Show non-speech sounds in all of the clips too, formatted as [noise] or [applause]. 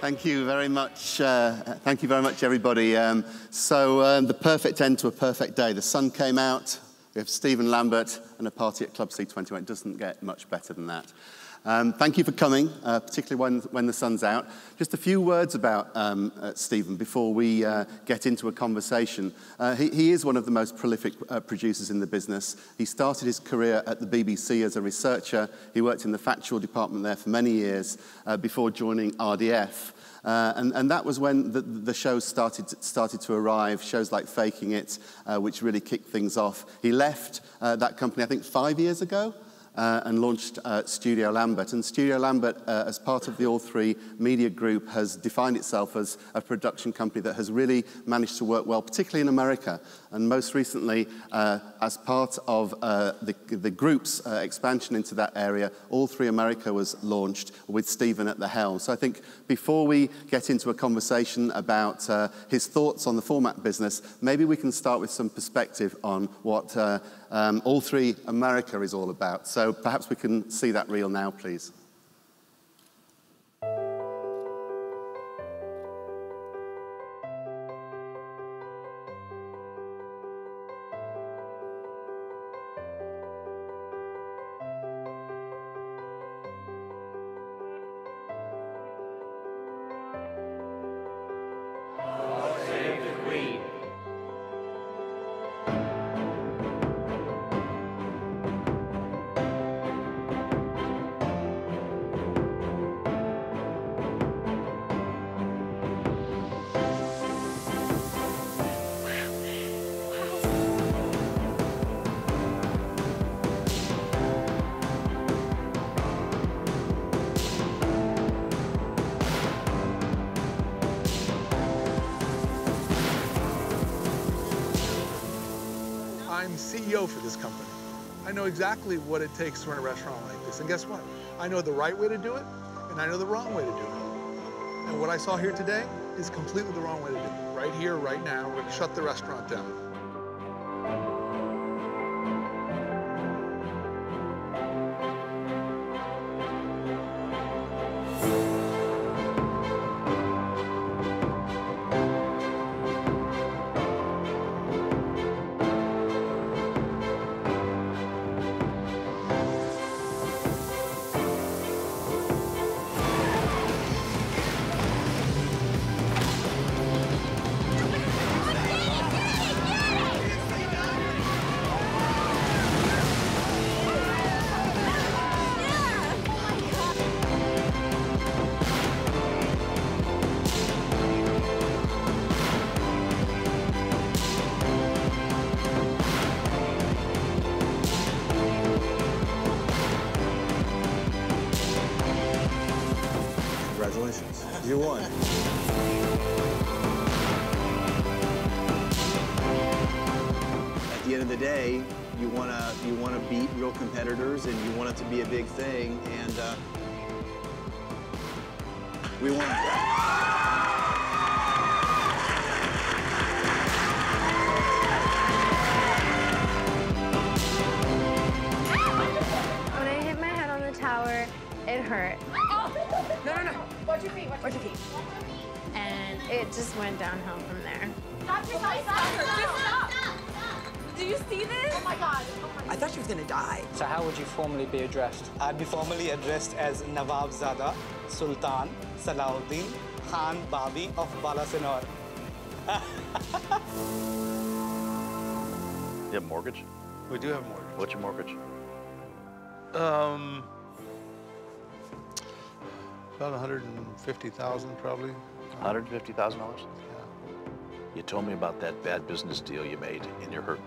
Thank you very much. Uh, thank you very much, everybody. Um, so, um, the perfect end to a perfect day. The sun came out. We have Stephen Lambert and a party at Club C21. It doesn't get much better than that. Um, thank you for coming, uh, particularly when, when the sun's out. Just a few words about um, uh, Stephen before we uh, get into a conversation. Uh, he, he, is one of the most prolific uh, producers in the business. He started his career at the BBC as a researcher. He worked in the factual department there for many years uh, before joining RDF. Uh, and, and, that was when the, the shows started, started to arrive, shows like Faking It, uh, which really kicked things off. He left uh, that company, I think, five years ago uh, and launched uh, Studio Lambert. And Studio Lambert, uh, as part of the All3 Media Group, has defined itself as a production company that has really managed to work well, particularly in America. And most recently, uh, as part of uh, the, the group's uh, expansion into that area, All3 America was launched with Stephen at the helm. So I think before we get into a conversation about his thoughts on the format business, maybe we can start with some perspective on what um, All3 America is all about. So perhaps we can see that reel now, please. CEO for this company. I know exactly what it takes to run a restaurant like this. And guess what? I know the right way to do it, and I know the wrong way to do it. And what I saw here today is completely the wrong way to do it. Right here, right now, we're gonna shut the restaurant down. You won. At the end of the day, you want to you want to beat real competitors, and you want it to be a big thing, and uh, we won. Watch your feet. Watch, watch your feet. And it just went downhill from there. Stop your stop, stop, stop. Do you see this? Oh my god. Oh my. I thought she was gonna die. So how would you formally be addressed? I'd be formally addressed as Nawab Zada Sultan Salahuddin Khan Babi of Balasinor. [laughs] you have mortgage? We do have mortgage. What's your mortgage? Um, about 150,000 probably. $150,000? Yeah. You told me about that bad business deal you made and you're hurting.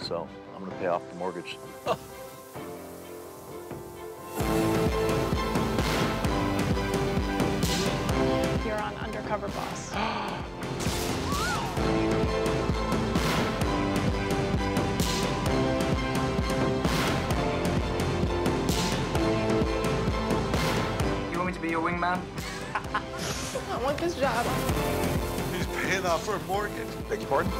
So I'm gonna pay off the mortgage. [laughs] You're on Undercover Boss. [gasps] [gasps] your wingman? I want this job. He's paying off her mortgage. Beg your pardon?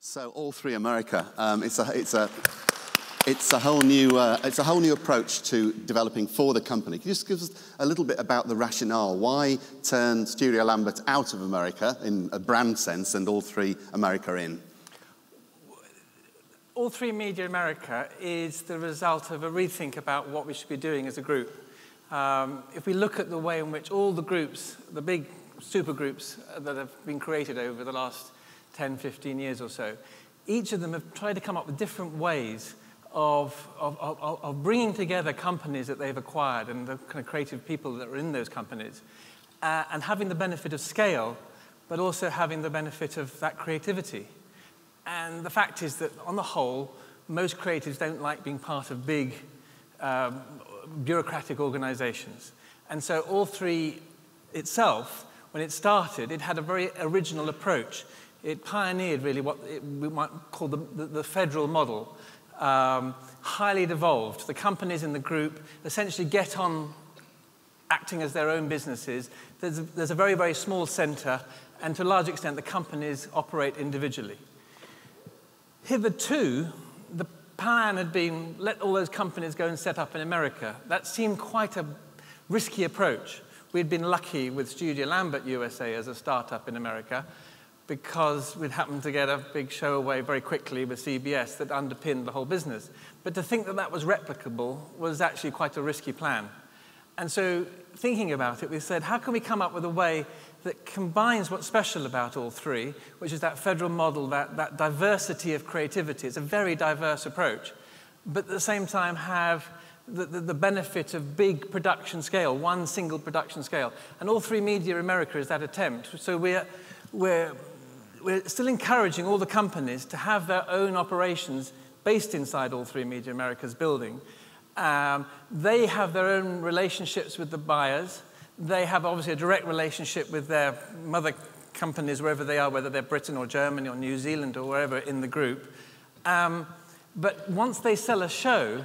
So all three America. Um, it's a it's a it's a whole new uh, it's a whole new approach to developing for the company. Can you just give us a little bit about the rationale? Why turn Studio Lambert out of America in a brand sense and all three America in? All Three Media America is the result of a rethink about what we should be doing as a group. Um, if we look at the way in which all the groups, the big super groups that have been created over the last 10, 15 years or so, each of them have tried to come up with different ways of, of, of, of bringing together companies that they've acquired and the kind of creative people that are in those companies uh, and having the benefit of scale, but also having the benefit of that creativity. And the fact is that, on the whole, most creatives don't like being part of big um, bureaucratic organizations. And so, all three itself, when it started, it had a very original approach. It pioneered really what it, we might call the, the, the federal model, um, highly devolved. The companies in the group essentially get on acting as their own businesses. There's a, there's a very, very small center, and to a large extent, the companies operate individually. Hitherto, the plan had been let all those companies go and set up in America. That seemed quite a risky approach. We'd been lucky with Studio Lambert USA as a startup in America because we'd happened to get a big show away very quickly with CBS that underpinned the whole business. But to think that that was replicable was actually quite a risky plan. And so, thinking about it, we said, how can we come up with a way that combines what's special about all three, which is that federal model, that, that diversity of creativity. It's a very diverse approach, but at the same time have the, the, the, benefit of big production scale, one single production scale. And all three Media America is that attempt. So we're, we're, we're still encouraging all the companies to have their own operations based inside all three Media America's building. Um, they have their own relationships with the buyers. They have obviously a direct relationship with their mother companies, wherever they are, whether they're Britain or Germany or New Zealand or wherever in the group. Um, but once they sell a show,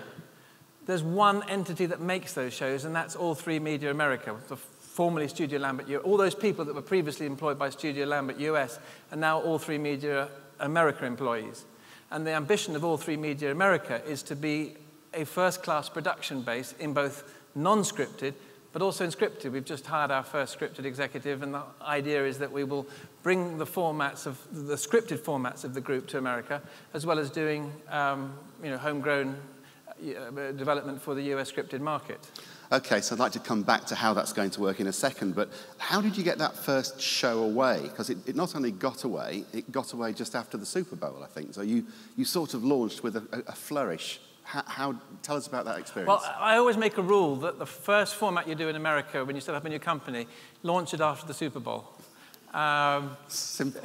there's one entity that makes those shows, and that's All Three Media America, the formerly Studio Lambert US. All those people that were previously employed by Studio Lambert US are now All Three Media America employees. And the ambition of All Three Media America is to be a first class production base in both non scripted but also in scripted. We've just hired our first scripted executive, and the idea is that we will bring the formats of the scripted formats of the group to America, as well as doing um, you know, homegrown uh, development for the US scripted market. Okay, so I'd like to come back to how that's going to work in a second, but how did you get that first show away? Because it, it, not only got away, it got away just after the Super Bowl, I think. So you, you sort of launched with a, a flourish. How, how, tell us about that experience. Well, I always make a rule that the first format you do in America when you set up a new company, launch it after the Super Bowl. Um, Simple.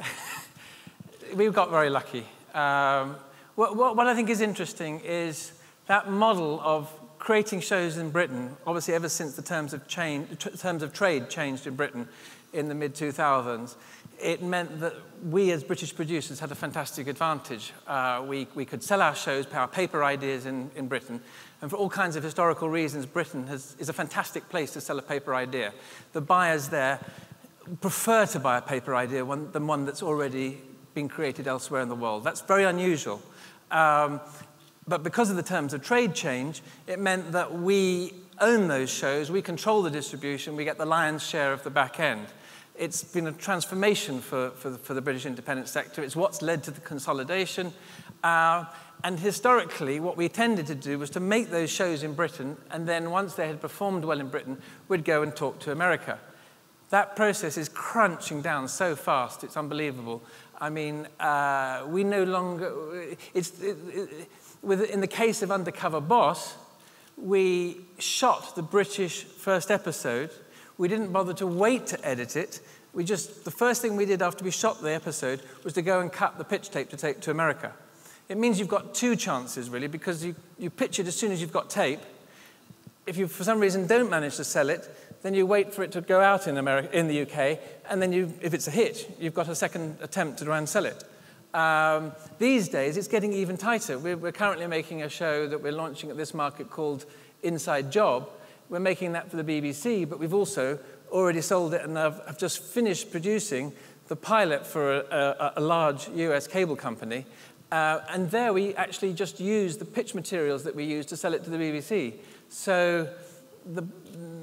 [laughs] we got very lucky. Um, what, what, what I think is interesting is that model of creating shows in Britain, obviously ever since the terms of, change, terms of trade changed in Britain in the mid 2000s, it meant that we as British producers had a fantastic advantage. Uh, we, we could sell our shows, our paper ideas in, in Britain, and for all kinds of historical reasons, Britain has, is a fantastic place to sell a paper idea. The buyers there prefer to buy a paper idea one, than one that's already been created elsewhere in the world. That's very unusual. Um, but because of the terms of trade change, it meant that we own those shows, we control the distribution, we get the lion's share of the back end. It's been a transformation for, for, the, for the British independent sector. It's what's led to the consolidation. Uh, and historically, what we tended to do was to make those shows in Britain, and then once they had performed well in Britain, we'd go and talk to America. That process is crunching down so fast, it's unbelievable. I mean, uh, we no longer, it's, it, it, with, in the case of Undercover Boss, we shot the British first episode we didn't bother to wait to edit it. We just, the first thing we did after we shot the episode was to go and cut the pitch tape to take to America. It means you've got two chances, really, because you, you pitch it as soon as you've got tape. If you, for some reason, don't manage to sell it, then you wait for it to go out in, America, in the UK, and then you, if it's a hit, you've got a second attempt to try and sell it. Um, these days, it's getting even tighter. We're, we're currently making a show that we're launching at this market called Inside Job, we're making that for the BBC, but we've also already sold it and have, have just finished producing the pilot for a, a, a large US cable company. Uh, and there we actually just used the pitch materials that we used to sell it to the BBC. So the,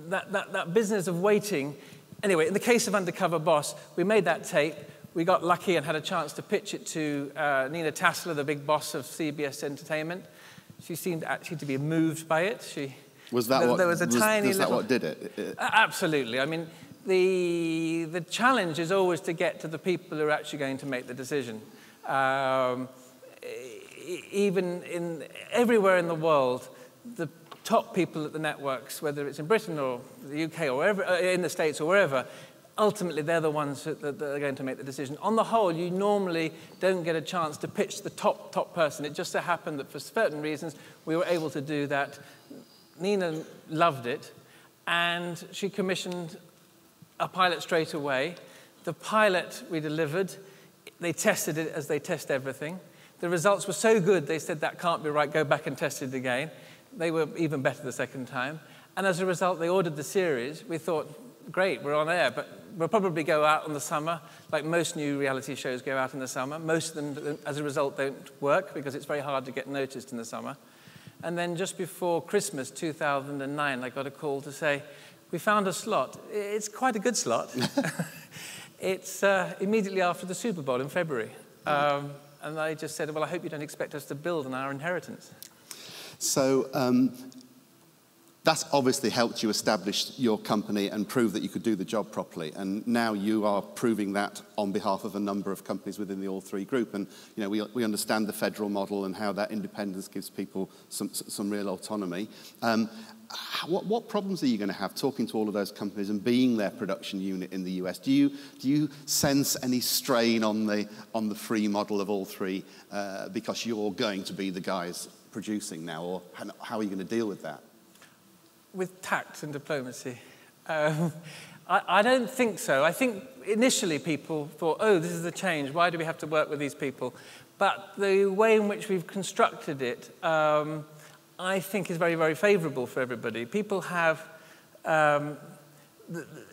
that, that, that business of waiting, anyway, in the case of Undercover Boss, we made that tape. We got lucky and had a chance to pitch it to uh, Nina Tassler, the big boss of CBS Entertainment. She seemed actually to be moved by it. She, was that there, what, there was a was, tiny was that little, what did it? it absolutely. I mean, the, the challenge is always to get to the people who are actually going to make the decision. Um, even in everywhere in the world, the top people at the networks, whether it's in Britain or the UK or wherever, uh, in the States or wherever, ultimately they're the ones that, that, are going to make the decision. On the whole, you normally don't get a chance to pitch the top, top person. It just so happened that for certain reasons, we were able to do that. Nina loved it, and she commissioned a pilot straight away. The pilot we delivered, they tested it as they test everything. The results were so good, they said, that can't be right, go back and test it again. They were even better the second time. And as a result, they ordered the series. We thought, great, we're on air, but we'll probably go out in the summer, like most new reality shows go out in the summer. Most of them, as a result, don't work because it's very hard to get noticed in the summer. And then just before Christmas 2009, I got a call to say, we found a slot. It's quite a good slot. [laughs] it's uh, immediately after the Super Bowl in February. Um, and I just said, well, I hope you don't expect us to build on our inheritance. So um, that's obviously helped you establish your company and prove that you could do the job properly. And now you are proving that on behalf of a number of companies within the All3 group. And you know, we, we understand the federal model and how that independence gives people some, some real autonomy. Um, what, what, problems are you going to have talking to all of those companies and being their production unit in the US? Do you, do you sense any strain on the, on the free model of All3 uh, because you're going to be the guys producing now, or how are you going to deal with that? With tact and diplomacy. Um, I, I, don't think so. I think initially people thought, oh, this is a change. Why do we have to work with these people? But the way in which we've constructed it, um, I think is very, very favorable for everybody. People have, um,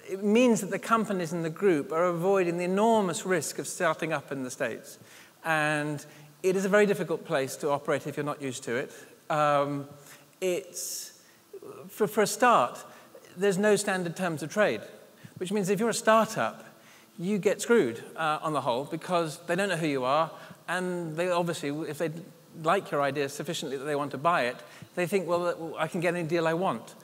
it means that the companies in the group are avoiding the enormous risk of starting up in the States. And it is a very difficult place to operate if you're not used to it. Um, it's, for, for a start, there's no standard terms of trade, which means if you're a startup, you get screwed uh, on the whole because they don't know who you are, and they obviously, if they like your idea sufficiently that they want to buy it, they think, well, I can get any deal I want.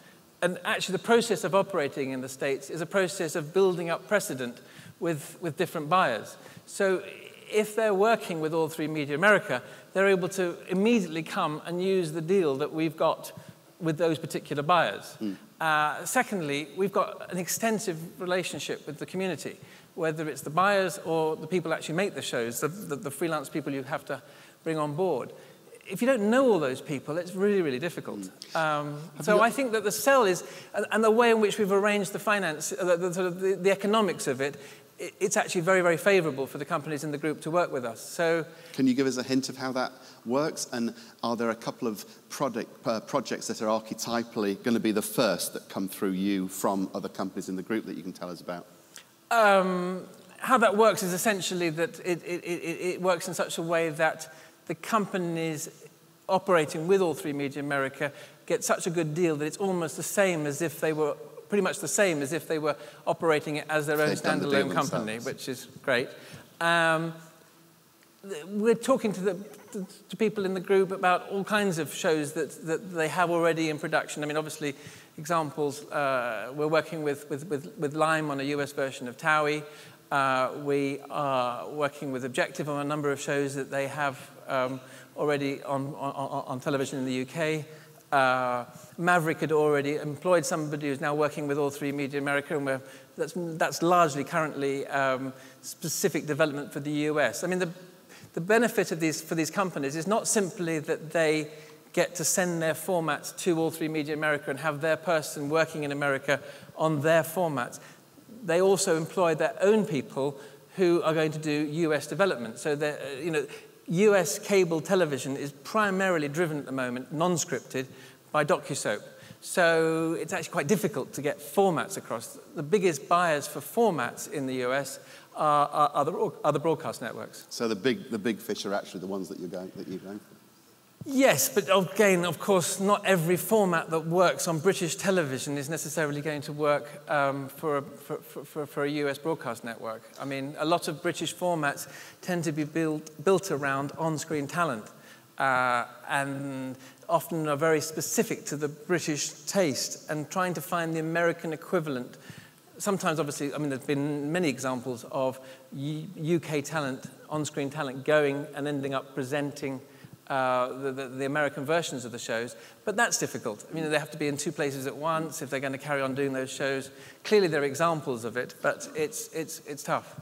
And actually, the process of operating in the States is a process of building up precedent with, with different buyers. So if they're working with All3 Media America, they're able to immediately come and use the deal that we've got with those particular buyers. Mm. Uh, secondly, we've got an extensive relationship with the community, whether it's the buyers or the people actually make the shows, the, the, the freelance people you have to bring on board. If you don't know all those people, it's really, really difficult. Mm. Um, so I think that the cell is, and the way in which we've arranged the finance, uh, the, the, sort of the, the economics of it, it's actually very, very favorable for the companies in the group to work with us. So, Can you give us a hint of how that works? And are there a couple of product, uh, projects that are archetypally going to be the first that come through you from other companies in the group that you can tell us about? Um, how that works is essentially that it, it, it, it works in such a way that the companies operating with All3 Media in America get such a good deal that it's almost the same as if they were pretty much the same as if they were operating it as their own standalone the company, themselves. which is great. Um, we're talking to, the, to, people in the group about all kinds of shows that, that they have already in production. I mean, obviously, examples, uh, we're working with, with, with, with Lime on a US version of Towie. Uh, we are working with Objective on a number of shows that they have um, already on, on, on, television in the UK. Uh, Maverick had already employed somebody who's now working with All3 Media America, and that's, that's largely currently um, specific development for the US. I mean, the, the benefit of these, for these companies is not simply that they get to send their formats to All3 Media America and have their person working in America on their formats they also employ their own people who are going to do US development. So, uh, you know, US cable television is primarily driven at the moment, non-scripted, by DocuSoap. So it's actually quite difficult to get formats across. The biggest buyers for formats in the US are, are other, other broadcast networks. So the big, the big fish are actually the ones that you're going, that you're going for. Yes, but again, of course, not every format that works on British television is necessarily going to work um, for, a, for, for, for, a US broadcast network. I mean, a lot of British formats tend to be built, built around on-screen talent uh, and often are very specific to the British taste and trying to find the American equivalent. Sometimes, obviously, I mean, there's been many examples of UK talent, on-screen talent, going and ending up presenting uh, the, the, the, American versions of the shows, but that's difficult. I mean, they have to be in two places at once if they're going to carry on doing those shows. Clearly, there are examples of it, but it's, it's, it's tough.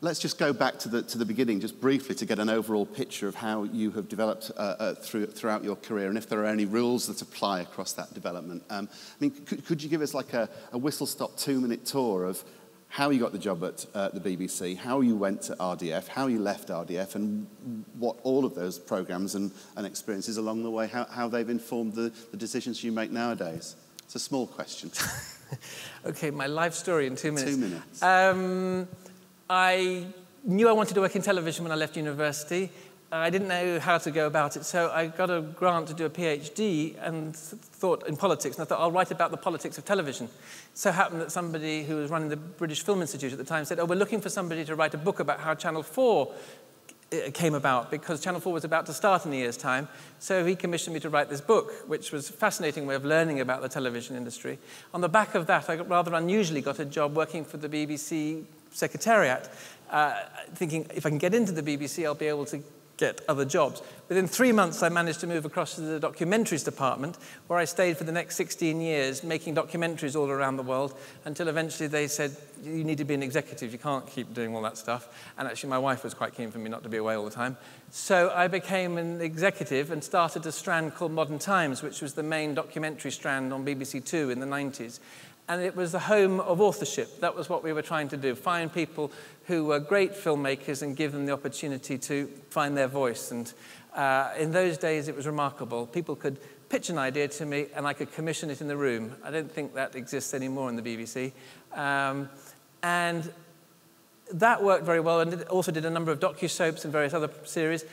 Let's just go back to the, to the beginning, just briefly, to get an overall picture of how you have developed uh, uh, through, throughout your career and if there are any rules that apply across that development. Um, I mean, could, could you give us like a, a whistle stop two minute tour of how you got the job at uh, the BBC, how you went to RDF, how you left RDF, and what all of those programs and, and experiences along the way, how, how they've informed the, the decisions you make nowadays. It's a small question. [laughs] okay, my life story in two minutes. Two minutes. Um, I knew I wanted to work in television when I left university. I didn't know how to go about it, so I got a grant to do a PhD and thought in politics, and I thought I'll write about the politics of television. It so happened that somebody who was running the British Film Institute at the time said, oh, we're looking for somebody to write a book about how Channel 4 uh, came about because Channel 4 was about to start in a year's time. So he commissioned me to write this book, which was a fascinating way of learning about the television industry. On the back of that, I rather unusually got a job working for the BBC Secretariat, uh, thinking if I can get into the BBC, I'll be able to get other jobs. Within three months, I managed to move across to the documentaries department, where I stayed for the next 16 years making documentaries all around the world until eventually they said, You need to be an executive, you can't keep doing all that stuff. And actually, my wife was quite keen for me not to be away all the time. So I became an executive and started a strand called Modern Times, which was the main documentary strand on BBC Two in the 90s and it was the home of authorship. That was what we were trying to do find people who were great filmmakers and give them the opportunity to find their voice. And uh, in those days, it was remarkable. People could pitch an idea to me and I could commission it in the room. I don't think that exists anymore in the BBC. Um, and that worked very well and also did a number of docu-soaps and various other series.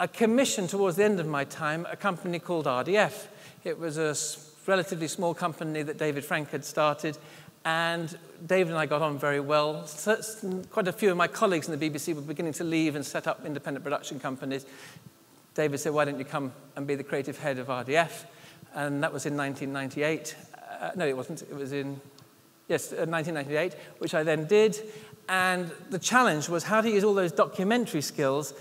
I commissioned towards the end of my time a company called RDF. It was a relatively small company that David Frank had started. And David and I got on very well. Quite a few of my colleagues in the BBC were beginning to leave and set up independent production companies. David said, Why don't you come and be the creative head of RDF? And that was in 1998. Uh, no, it wasn't. It was in, yes, uh, 1998, which I then did. And the challenge was how to use all those documentary skills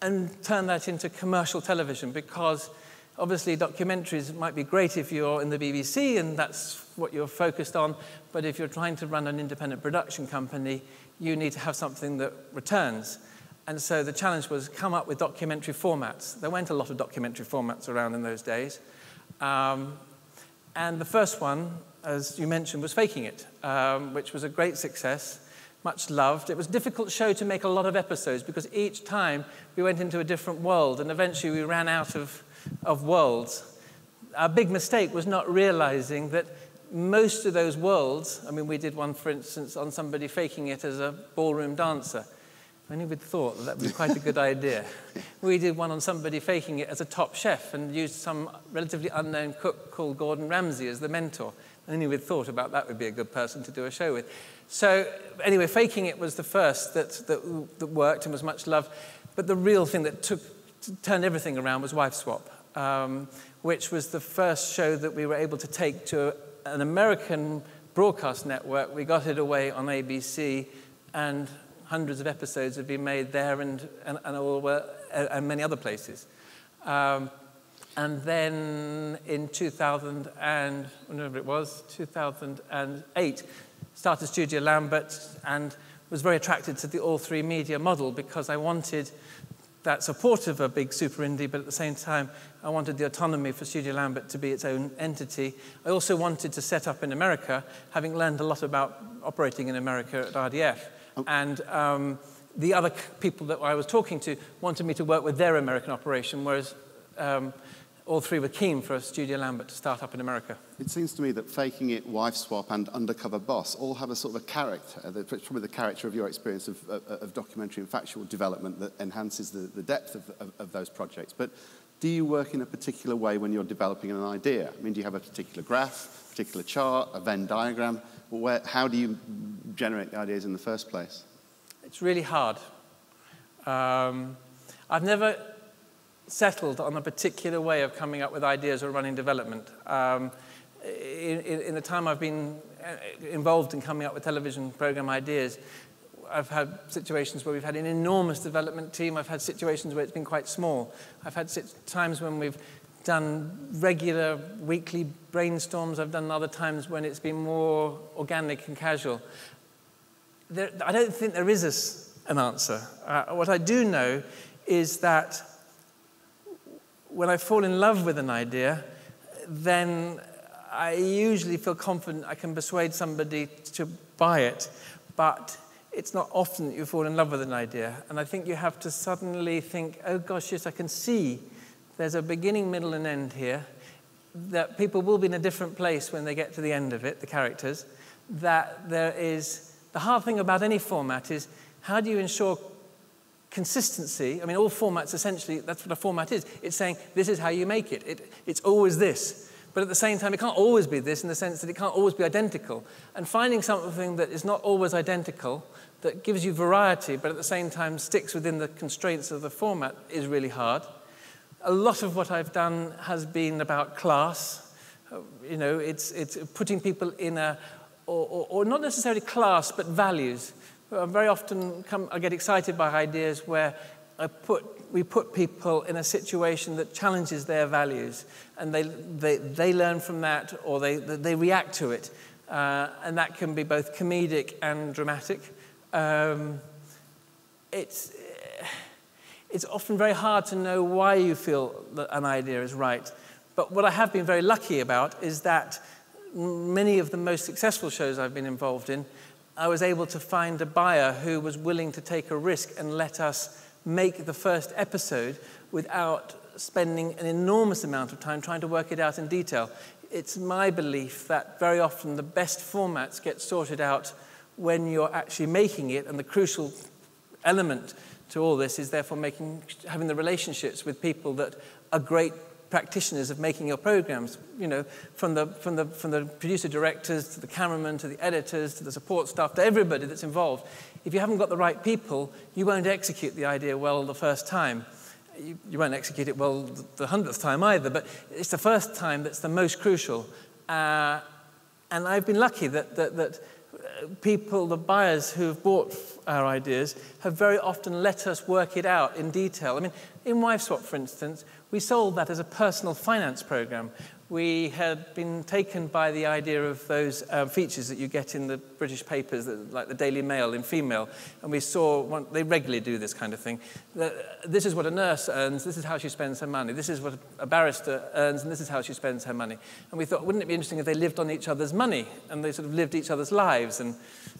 and turn that into commercial television because Obviously, documentaries might be great if you're in the BBC and that's what you're focused on, but if you're trying to run an independent production company, you need to have something that returns. And so the challenge was come up with documentary formats. There weren't a lot of documentary formats around in those days. Um, and the first one, as you mentioned, was Faking It, um, which was a great success, much loved. It was a difficult show to make a lot of episodes because each time we went into a different world, and eventually we ran out of of worlds. Our big mistake was not realizing that most of those worlds, I mean, we did one, for instance, on somebody faking it as a ballroom dancer. If only we'd thought that that would be quite a good [laughs] idea. We did one on somebody faking it as a top chef and used some relatively unknown cook called Gordon Ramsay as the mentor. If only we'd thought about that would be a good person to do a show with. So anyway, faking it was the first that, that, that worked and was much loved. But the real thing that took, turned everything around was Wife Swap um, which was the first show that we were able to take to an American broadcast network. We got it away on ABC, and hundreds of episodes have been made there and, and, and, all were, and many other places. Um, and then in 2000 and whenever it was, 2008, started Studio Lambert and was very attracted to the All3Media model because I wanted that supportive of a big super indie, but at the same time, I wanted the autonomy for Studio Lambert to be its own entity. I also wanted to set up in America, having learned a lot about operating in America at RDF. Oh. And um, the other people that I was talking to wanted me to work with their American operation, whereas um, all three were keen for a Studio Lambert to start up in America. It seems to me that Faking It, Wife Swap, and Undercover Boss all have a sort of a character. It's probably the character of your experience of, of, of documentary and factual development that enhances the, the depth of, of, of those projects. But do you work in a particular way when you're developing an idea? I mean, do you have a particular graph, particular chart, a Venn diagram? Where, how do you generate the ideas in the first place? It's really hard. Um, I've never settled on a particular way of coming up with ideas or running development. Um, in, in, the time I've been uh, involved in coming up with television program ideas, I've had situations where we've had an enormous development team. I've had situations where it's been quite small. I've had times when we've done regular weekly brainstorms. I've done other times when it's been more organic and casual. There, I don't think there is a, an answer. Uh, what I do know is that when I fall in love with an idea, then I usually feel confident I can persuade somebody to buy it. But it's not often that you fall in love with an idea. And I think you have to suddenly think, oh gosh, yes, I can see there's a beginning, middle, and end here. That people will be in a different place when they get to the end of it, the characters. That there is, the hard thing about any format is how do you ensure consistency, I mean, all formats essentially, that's what a format is. It's saying, this is how you make it. it. It's always this. But at the same time, it can't always be this in the sense that it can't always be identical. And finding something that is not always identical, that gives you variety, but at the same time sticks within the constraints of the format is really hard. A lot of what I've done has been about class. Uh, you know, it's, it's putting people in a, or, or, or not necessarily class, but values. I very often come, I get excited by ideas where I put, we put people in a situation that challenges their values and they, they, they learn from that or they, they react to it. Uh, and that can be both comedic and dramatic. Um, it's, it's often very hard to know why you feel that an idea is right. But what I have been very lucky about is that many of the most successful shows I've been involved in I was able to find a buyer who was willing to take a risk and let us make the first episode without spending an enormous amount of time trying to work it out in detail. It's my belief that very often the best formats get sorted out when you're actually making it, and the crucial element to all this is therefore making, having the relationships with people that are great practitioners of making your programs, you know, from the, from the, from the producer directors to the cameramen to the editors to the support staff to everybody that's involved. If you haven't got the right people, you won't execute the idea well the first time. You, you won't execute it well the hundredth time either, but it's the first time that's the most crucial. Uh, and I've been lucky that, that, that uh, people, the buyers who have bought our ideas, have very often let us work it out in detail. I mean, in Wife Swap, for instance, we sold that as a personal finance program. We had been taken by the idea of those uh, features that you get in the British papers, that, like the Daily Mail in Femail, and we saw, one, they regularly do this kind of thing. this is what a nurse earns, this is how she spends her money, this is what a barrister earns, and this is how she spends her money. And we thought, wouldn't it be interesting if they lived on each other's money, and they sort of lived each other's lives, and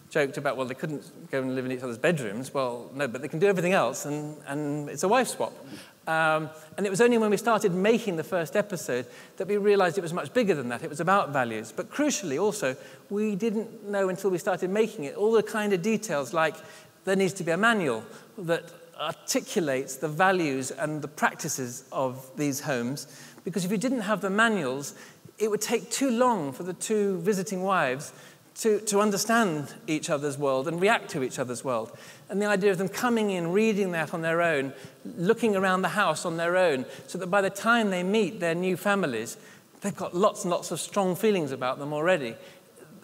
joked about, well, they couldn't go and live in each other's bedrooms. Well, no, but they can do everything else, and, and it's a wife swap. Um, and it was only when we started making the first episode that we realized it was much bigger than that. It was about values. But crucially, also, we didn't know until we started making it all the kind of details like there needs to be a manual that articulates the values and the practices of these homes. Because if you didn't have the manuals, it would take too long for the two visiting wives to, to understand each other's world and react to each other's world. And the idea of them coming in, reading that on their own, looking around the house on their own, so that by the time they meet their new families, they've got lots and lots of strong feelings about them already.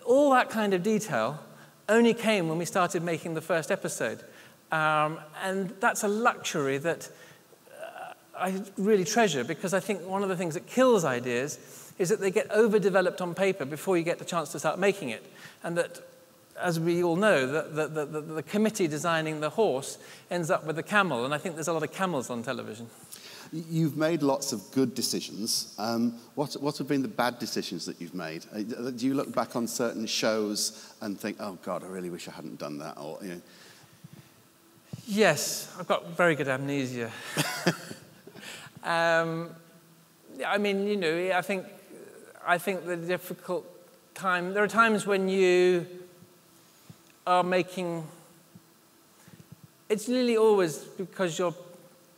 All that kind of detail only came when we started making the first episode. Um, and that's a luxury that uh, I really treasure because I think one of the things that kills ideas is that they get overdeveloped on paper before you get the chance to start making it and that, as we all know, the, the, the, the committee designing the horse ends up with the camel, and I think there's a lot of camels on television. You've made lots of good decisions. Um, what, what have been the bad decisions that you've made? Uh, do you look back on certain shows and think, oh God, I really wish I hadn't done that? Or, you know... Yes, I've got very good amnesia. [laughs] um, I mean, you know, I think, I think the difficult time, there are times when you are making, it's nearly always because you're,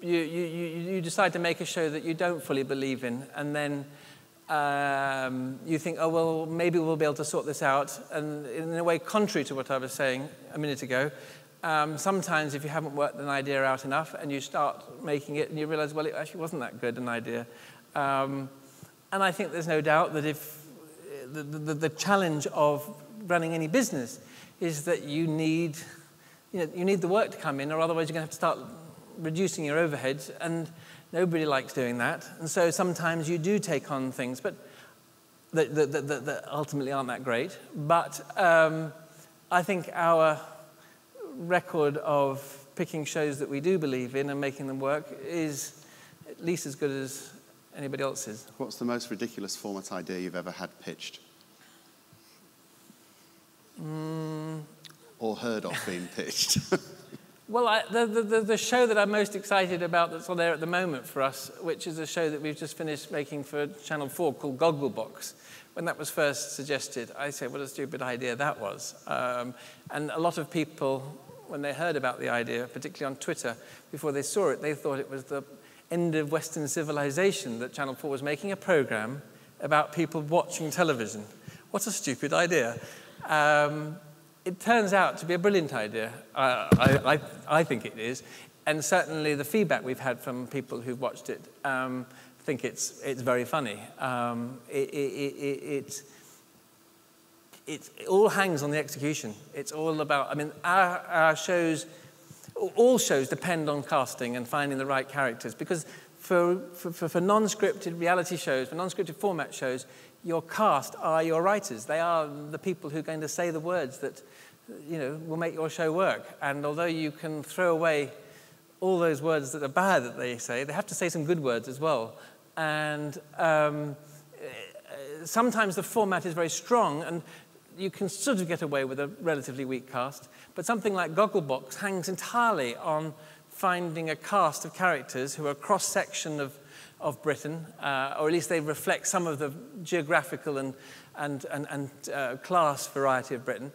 you, you, you, you decide to make a show that you don't fully believe in, and then um, you think, oh, well, maybe we'll be able to sort this out. And in a way, contrary to what I was saying a minute ago, um, sometimes if you haven't worked an idea out enough and you start making it and you realize, well, it actually wasn't that good an idea. Um, and I think there's no doubt that if the, the, the challenge of running any business is that you need, you, know, you need the work to come in, or otherwise you're going to have to start reducing your overheads. And Nobody likes doing that. And so sometimes you do take on things, but that, that, that, that ultimately aren't that great. But um, I think our record of picking shows that we do believe in and making them work is at least as good as anybody else's. What's the most ridiculous format idea you've ever had pitched? Mm. Or heard of being pitched? [laughs] Well, I, the, the, the show that I'm most excited about that's on there at the moment for us, which is a show that we've just finished making for Channel 4 called Gogglebox, when that was first suggested, I said, what a stupid idea that was. Um, and a lot of people, when they heard about the idea, particularly on Twitter, before they saw it, they thought it was the end of Western civilization that Channel 4 was making a program about people watching television. What a stupid idea. Um, it turns out to be a brilliant idea. Uh, I, I, I, think it is. And certainly the feedback we've had from people who've watched it um, think it's, it's very funny. Um, it, it, it, it, all hangs on the execution. It's all about, I mean, our, our shows, all shows depend on casting and finding the right characters because for, for, for, non-scripted reality shows, for non-scripted format shows, your cast are your writers. They are the people who are going to say the words that you know, will make your show work. And although you can throw away all those words that are bad that they say, they have to say some good words as well. And um, sometimes the format is very strong and you can sort of get away with a relatively weak cast. But something like Gogglebox hangs entirely on finding a cast of characters who are a cross-section of of Britain, uh, or at least they reflect some of the geographical and, and, and, and uh, class variety of Britain.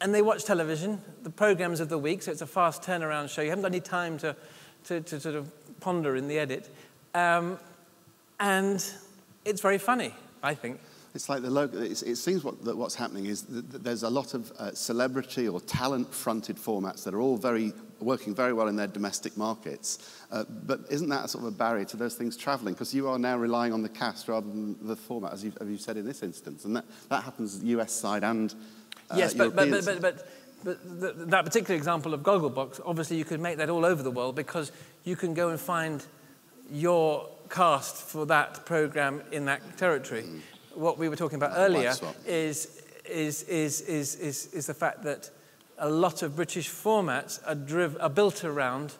And they watch television, the programs of the week, so it's a fast turnaround show. You haven't got any time to, to, to sort of ponder in the edit. Um, and it's very funny, I think. It's like the logo, it seems what, that what's happening is that there's a lot of uh, celebrity or talent fronted formats that are all very working very well in their domestic markets. Uh, but isn't that sort of a barrier to those things traveling? Because you are now relying on the cast rather than the format, as you, as you said in this instance. And that, that happens US side and uh, Yes, but, but, but, but, but, but the, that particular example of Gogglebox, obviously you could make that all over the world because you can go and find your cast for that program in that territory. Mm. What we were talking about earlier is, is, is, is, is, is the fact that a lot of British formats are, driv- are built around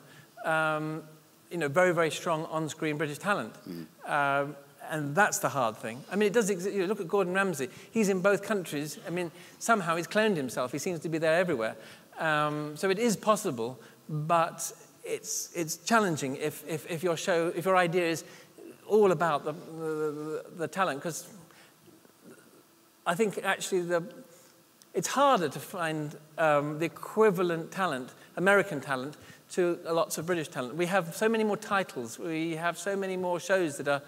um, you know, very, very strong on-screen British talent. Mm. Um, and that's the hard thing. I mean, it does exist. You know, look at Gordon Ramsay. He's in both countries. I mean, somehow he's cloned himself. He seems to be there everywhere. Um, so it is possible, but it's, it's challenging if, if, if your show, if your idea is all about the, the, the talent, because I think actually the, it's harder to find um, the equivalent talent, American talent, to lots of British talent. We have so many more titles, we have so many more shows that are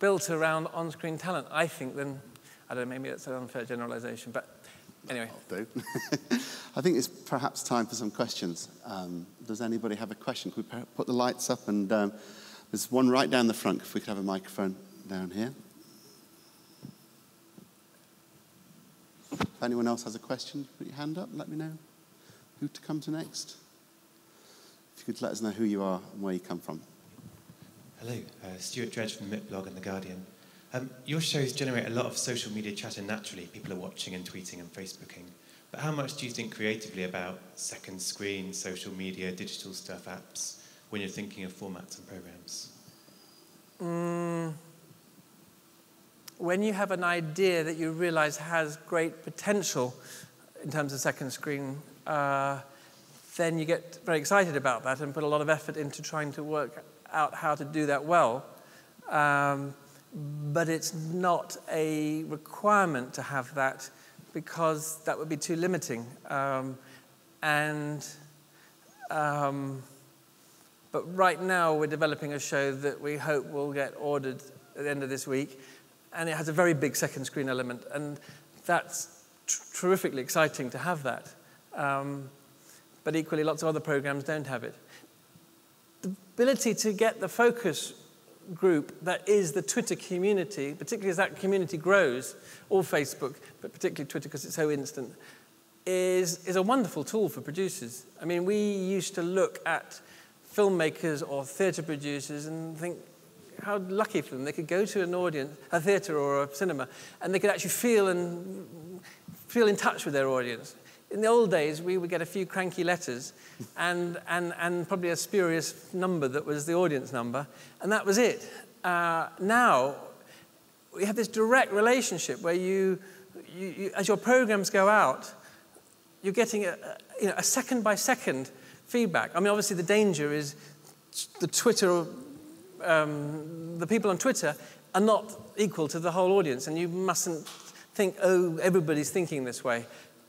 built around on screen talent, I think, than, I don't know, maybe that's an unfair generalization, but anyway. I'll do. [laughs] I think it's perhaps time for some questions. Um, does anybody have a question? Could we put the lights up? And um, there's one right down the front, if we could have a microphone down here. If anyone else has a question, put your hand up, let me know who to come to next. If you could let us know who you are and where you come from. Hello, uh, Stuart Dredge from MIPBlog and The Guardian. Um, your shows generate a lot of social media chatter naturally. People are watching and tweeting and Facebooking. But how much do you think creatively about second screen, social media, digital stuff, apps, when you're thinking of formats and programs? Mm, when you have an idea that you realize has great potential in terms of second screen, uh, then you get very excited about that and put a lot of effort into trying to work out how to do that well. Um, but it's not a requirement to have that because that would be too limiting. Um, and um, but right now we're developing a show that we hope will get ordered at the end of this week, and it has a very big second screen element, and that's terrifically exciting to have that. Um, but equally, lots of other programs don't have it. The ability to get the focus group that is the Twitter community, particularly as that community grows, or Facebook, but particularly Twitter because it's so instant, is, is a wonderful tool for producers. I mean, we used to look at filmmakers or theatre producers and think, how lucky for them. They could go to an audience, a theatre or a cinema, and they could actually feel and feel in touch with their audience. In the old days, we would get a few cranky letters and, and, and probably a spurious number that was the audience number, and that was it. Uh, now, we have this direct relationship where you, you, you, as your programs go out, you're getting a, you know, a second by second feedback. I mean, obviously, the danger is the Twitter, um, the people on Twitter are not equal to the whole audience, and you mustn't think, oh, everybody's thinking this way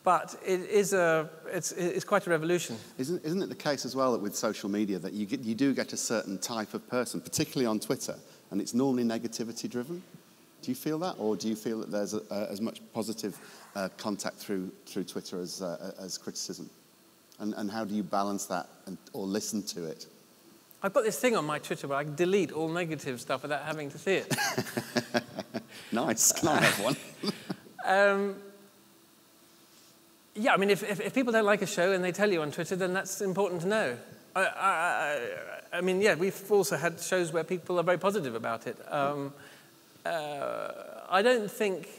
but it is a, it's, it's quite a revolution. Isn't, isn't it the case as well that with social media that you, get, you do get a certain type of person, particularly on Twitter, and it's normally negativity driven? Do you feel that, or do you feel that there's a, a, as much positive uh, contact through, through Twitter as, uh, as criticism? And, and how do you balance that and, or listen to it? I've got this thing on my Twitter where I delete all negative stuff without having to see it. [laughs] nice. Can I have one? [laughs] um, yeah, I mean, if, if, if, people don't like a show and they tell you on Twitter, then that's important to know. I, I, I, I mean, yeah, we've also had shows where people are very positive about it. Um, uh, I don't think.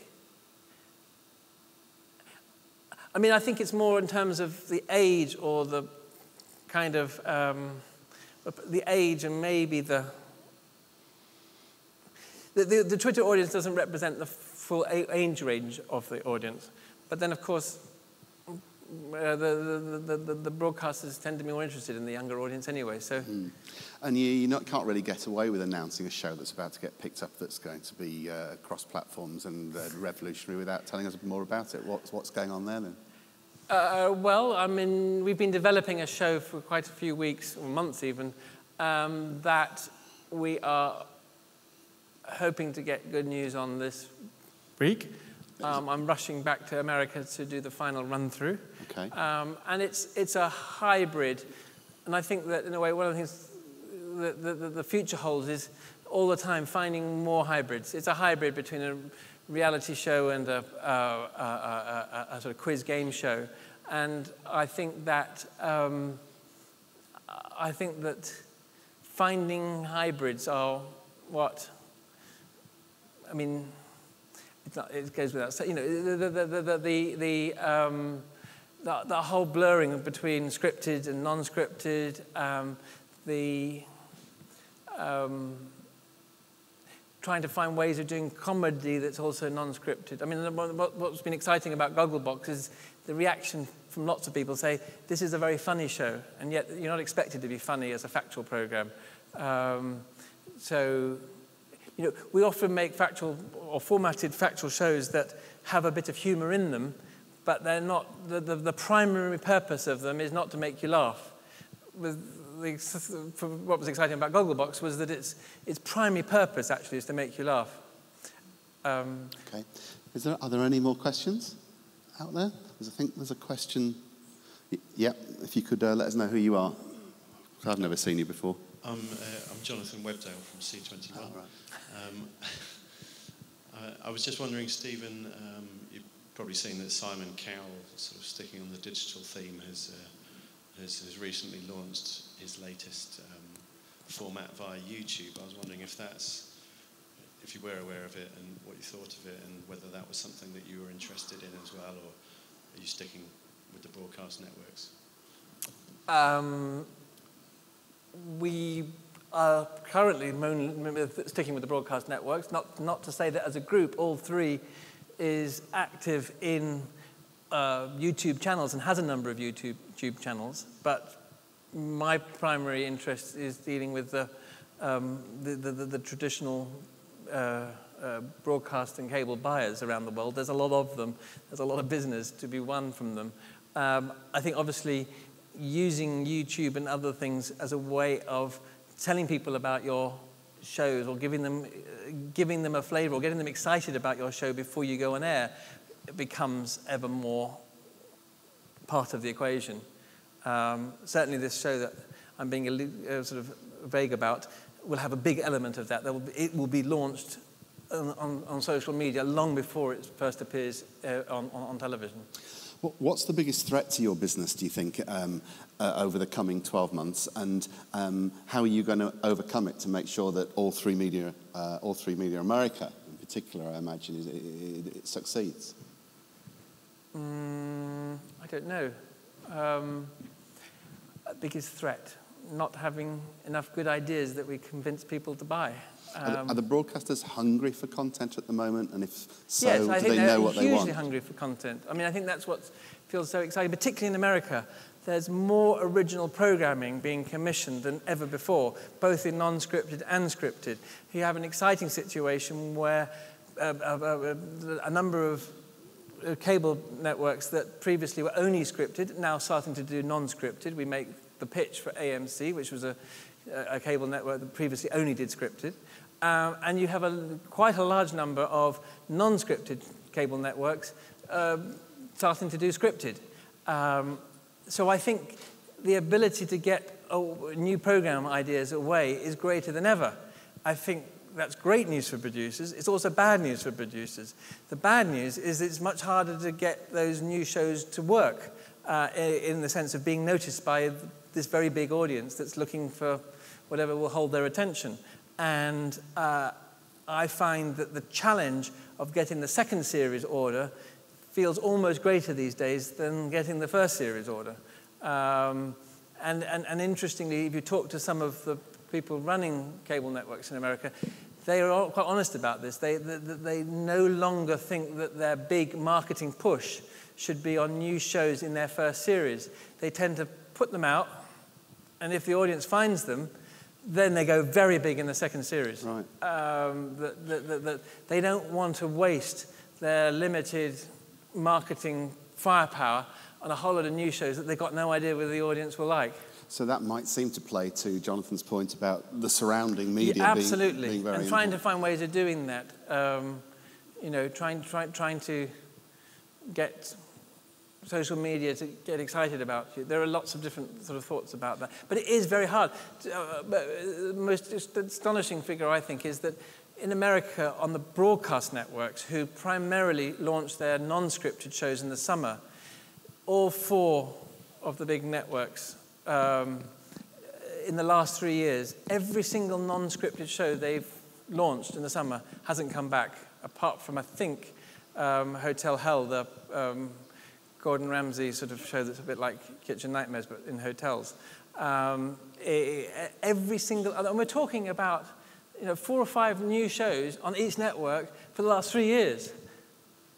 I mean, I think it's more in terms of the age or the kind of um, the age and maybe the the, the the, Twitter audience doesn't represent the full age range of the audience. But then, of course, uh, the, the, the, the, broadcasters tend to be more interested in the younger audience anyway. So, mm. and you, you not, can't really get away with announcing a show that's about to get picked up that's going to be uh, cross platforms and uh, revolutionary without telling us more about it. What's what's going on there then? Uh, well, I mean, we've been developing a show for quite a few weeks or months even um, that we are hoping to get good news on this week. Um, I'm rushing back to America to do the final run through. Okay. Um, and it's, it's a hybrid. And I think that, in a way, one of the things that the, the, the future holds is all the time finding more hybrids. It's a hybrid between a reality show and a, a, a, a sort of quiz game show. And I think that, um, I think that finding hybrids are what, I mean, not, it goes without saying, you know, the, the, the, the, the, the, um, the, the whole blurring between scripted and non-scripted, um, the um, trying to find ways of doing comedy that's also non-scripted. I mean, what's been exciting about Gogglebox is the reaction from lots of people say, this is a very funny show, and yet you're not expected to be funny as a factual program. Um, so you know, we often make factual or formatted factual shows that have a bit of humor in them, but they're not, the, the, the primary purpose of them is not to make you laugh. With the, what was exciting about Gogglebox was that its, its primary purpose actually is to make you laugh. Um, okay. Is there, are there any more questions out there? There's, I think there's a question. Yeah, if you could uh, let us know who you are. I've never seen you before. I'm, uh, I'm Jonathan Webdale from C21. Oh, right. Um, [laughs] I, I, was just wondering, Stephen, um, you've probably seen that Simon Cowell, sort of sticking on the digital theme, has, uh, has, has, recently launched his latest um, format via YouTube. I was wondering if that's, if you were aware of it and what you thought of it, and whether that was something that you were interested in as well, or are you sticking with the broadcast networks? Um, we are currently sticking with the broadcast networks, not, not to say that as a group, all three is active in uh, YouTube channels and has a number of YouTube, YouTube channels, but my primary interest is dealing with the, um, the, the, the, the, traditional uh, uh, broadcast and cable buyers around the world. There's a lot of them. There's a lot of business to be won from them. Um, I think obviously using YouTube and other things as a way of telling people about your shows or giving them, uh, giving them a flavor or getting them excited about your show before you go on air becomes ever more part of the equation. Um, certainly, this show that I'm being uh, sort of vague about will have a big element of that. Will be, it will be launched on, on, on, social media long before it first appears uh, on, on, television. What's the biggest threat to your business, do you think, um, uh, over the coming 12 months? And um, how are you going to overcome it to make sure that All3Media, uh, All3Media America, in particular, I imagine, is, it, it, succeeds? Mm, I don't know. Um, biggest threat, not having enough good ideas that we convince people to buy. Um, are, the, the, broadcasters hungry for content at the moment? And if so, yes, I do they know what they want? hugely hungry for content. I mean, I think that's what feels so exciting, particularly in America. There's more original programming being commissioned than ever before, both in non-scripted and scripted. You have an exciting situation where uh, uh, uh, a number of cable networks that previously were only scripted, now starting to do non-scripted. We make the pitch for AMC, which was a, a cable network that previously only did scripted. Um, and you have a, quite a large number of non-scripted cable networks um, starting to do scripted. Um, so I think the ability to get new program ideas away is greater than ever. I think that's great news for producers. It's also bad news for producers. The bad news is it's much harder to get those new shows to work uh, in the sense of being noticed by this very big audience that's looking for whatever will hold their attention. And uh, I find that the challenge of getting the second series order feels almost greater these days than getting the first series order. Um, and, and, and interestingly, if you talk to some of the people running cable networks in America, they are quite honest about this. They, they, they no longer think that their big marketing push should be on new shows in their first series. They tend to put them out, and if the audience finds them, then they go very big in the second series. Right. Um, they don't want to waste their limited marketing firepower on a whole lot of new shows that they've got no idea whether the audience will like. So that might seem to play to Jonathan's point about the surrounding media yeah, absolutely. being, being very and trying important. to find ways of doing that. Um, you know, trying, try, trying to get social media to get excited about you. There are lots of different sort of thoughts about that. But it is very hard. Uh, the most astonishing figure, I think, is that in America, on the broadcast networks, who primarily launch their non-scripted shows in the summer, all four of the big networks um, in the last three years, every single non-scripted show they've launched in the summer hasn't come back, apart from, I think, um, Hotel Hell, the um, Gordon Ramsay sort of show that's a bit like Kitchen Nightmares, but in hotels. Um, every single, and we're talking about you know, four or five new shows on each network for the last three years.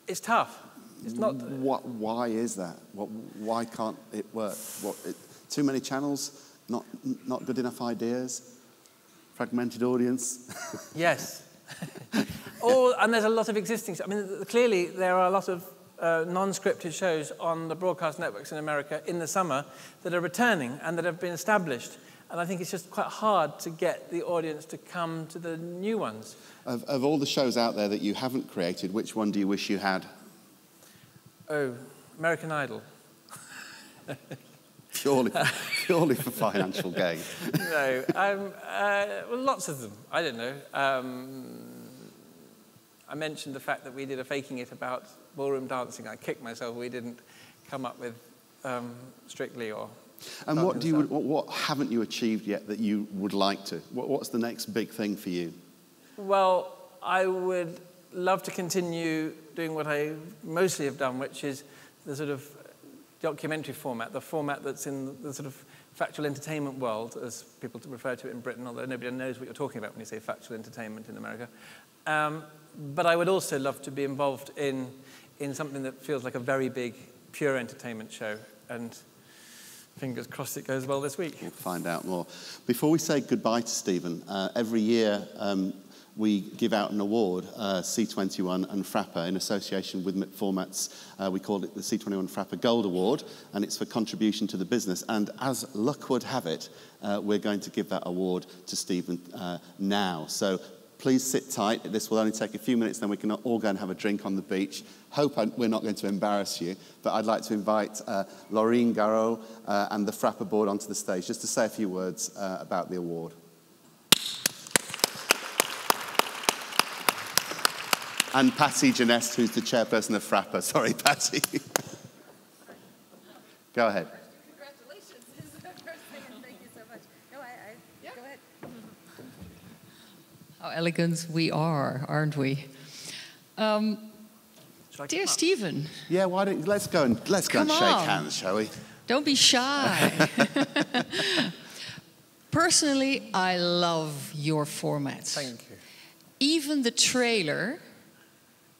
It's tough. It's not. What, why is that? What, why can't it work? What, it, too many channels? Not, not good enough ideas? Fragmented audience? [laughs] yes. [laughs] All, and there's a lot of existing. I mean, clearly there are a lot of uh, non-scripted shows on the broadcast networks in America in the summer that are returning and that have been established. And I think it's just quite hard to get the audience to come to the new ones. Of, of all the shows out there that you haven't created, which one do you wish you had? Oh, American Idol. [laughs] purely, purely for financial gain. [laughs] no, um, uh, well, lots of them. I don't know. Um, I mentioned the fact that we did a faking it about ballroom dancing. I kicked myself. We didn't come up with um, Strictly or. And what do you? What, what, haven't you achieved yet that you would like to? What, what's the next big thing for you? Well, I would love to continue doing what I mostly have done, which is the sort of documentary format, the format that's in the sort of factual entertainment world, as people refer to it in Britain, although nobody knows what you're talking about when you say factual entertainment in America. Um, but I would also love to be involved in, in something that feels like a very big, pure entertainment show. And fingers crossed it goes well this week. We'll find out more. Before we say goodbye to Stephen, uh, every year um, we give out an award, uh, C21 and FRAPA, in association with Formats. Uh, we call it the C21 FRAPA Gold Award, and it's for contribution to the business. And as luck would have it, uh, we're going to give that award to Stephen uh, now. So please sit tight. This will only take a few minutes, then we can all go and have a drink on the beach. Hope I, we're not going to embarrass you, but I'd like to invite uh, Laureen Garrow uh, and the FRAPA board onto the stage just to say a few words uh, about the award. And Patty Janest, who's the chairperson of FRAPA. [laughs] Sorry, Patty. Go ahead. Congratulations. This is the first thing, and thank you so much. No, I, I yeah. go ahead. How elegant we are, aren't we? Um, dear Stephen. Yeah, why don't let's go and let's go and shake on. hands, shall we? Don't be shy. [laughs] Personally, I love your formats. Thank you. Even the trailer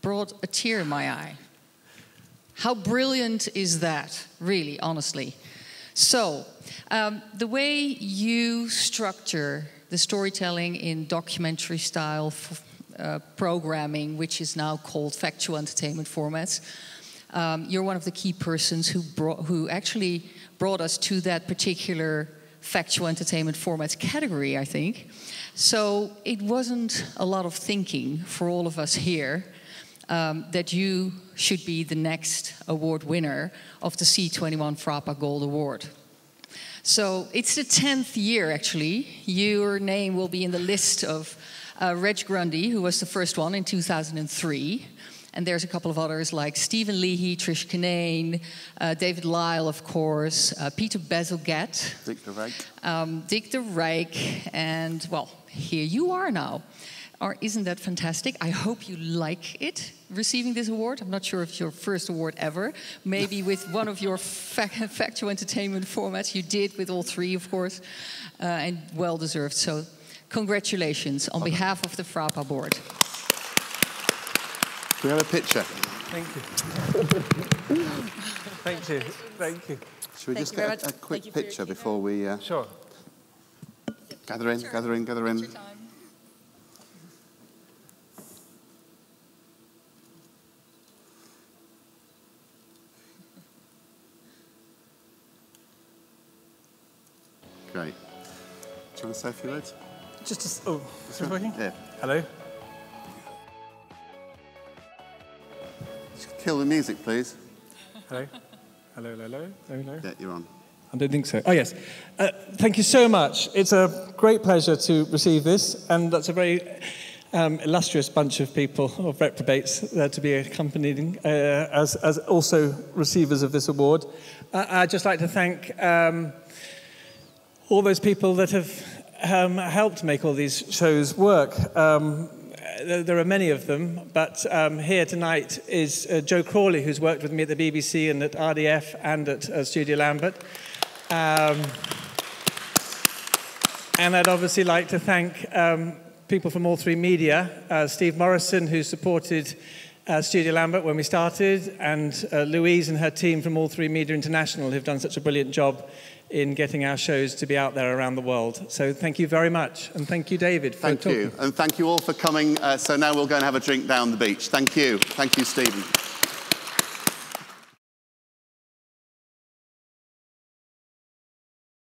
brought a tear in my eye. How brilliant is that, really, honestly? So, um, the way you structure the storytelling in documentary style uh, programming, which is now called factual entertainment formats, um, you're one of the key persons who, brought, who actually brought us to that particular factual entertainment formats category, I think. So it wasn't a lot of thinking for all of us here um, that you should be the next award winner of the C21 FRAPA Gold Award. So it's the 10th year, actually. Your name will be in the list of uh, Reg Grundy, who was the first one in 2003. And there's a couple of others like Stephen Leahy, Trish Kinane, uh, David Lyle, of course, uh, Peter Bazalgette, Dick de Rijk. um, Dick de Rijk, and well, here you are now. Or isn't that fantastic? I hope you like it, receiving this award. I'm not sure if it's your first award ever. Maybe [laughs] with one of your fa- factual entertainment formats. You did with all three, of course, uh, and well deserved. So, congratulations on behalf of the FRAPA board. Do we have a picture? Thank you. [laughs] Thank you. Thank you. Should we Thank just get a, a quick Thank you for your picture before we uh, Sure. gather in, gather in, gather in? Great. Do you want to say a few words? Just, just oh, is it working? Yeah. Hello. Just kill the music, please. Hello. Hello. Hello. Hello. Hello. Yeah, you're on. I don't think so. Oh, yes. Uh, thank you so much. It's a great pleasure to receive this, and that's a very um, illustrious bunch of people, of reprobates, uh, to be accompanying uh, as, as also receivers of this award. Uh, I'd just like to thank um, all those people that have um, helped make all these shows work. Um, there, are many of them, but um, here tonight is uh, Joe Crawley, who's worked with me at the BBC and at RDF and at uh, Studio Lambert. Um, and I'd obviously like to thank um, people from All3Media, uh, Steve Morrison, who supported uh, Studio Lambert when we started, and uh, Louise and her team from All3Media International, who've done such a brilliant job in getting our shows to be out there around the world. So thank you very much, and thank you, David, Thank talking. you. And thank you all for coming. Uh, so now we'll go and have a drink down the beach. Thank you. Thank you, Stephen.